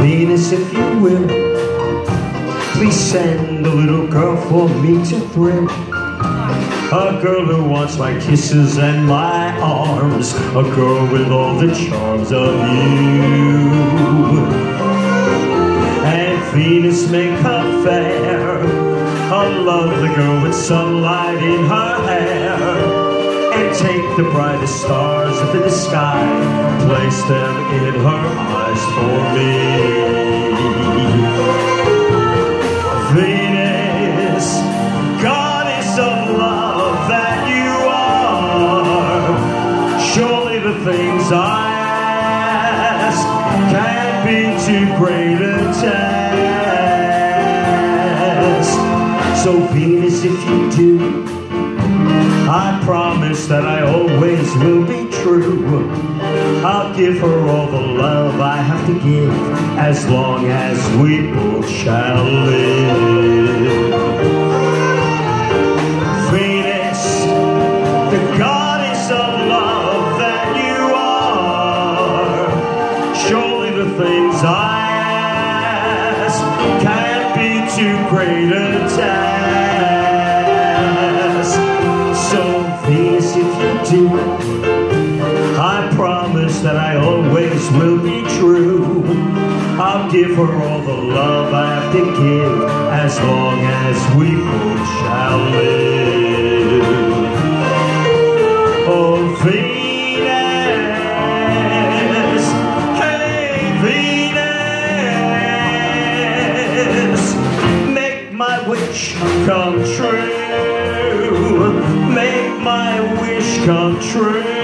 Venus, if you will, please send a little girl for me to thrill. A girl who wants my kisses and my arms, a girl with all the charms of you. And Venus, make her fair, I love the girl with sunlight in her hair. Take the brightest stars up in the sky. Place them in her eyes for me. Venus, goddess of love that you are. Surely the things I ask can't be too great a task. So Venus, if you do, I promise that I always will be true. I'll give her all the love I have to give as long as we both shall live. Venus, the goddess of love that you are. Surely the things I ask can't be too great a task. I promise that I always will be true. I'll give her all the love I have to give as long as we both shall live. Oh, Venus, hey, Venus, make my wish come true. Make my wish come true.